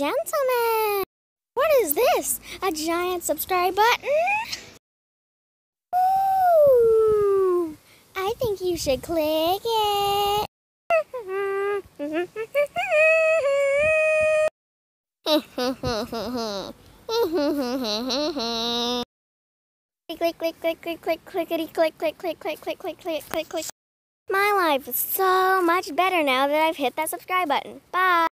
gentlemen, what is this? A giant subscribe button? Ooh, I think you should click it. click, click, click, click, click, clickety, click, click, click, click, click, click, click, click, click. My life is so much better now that I've hit that subscribe button. Bye.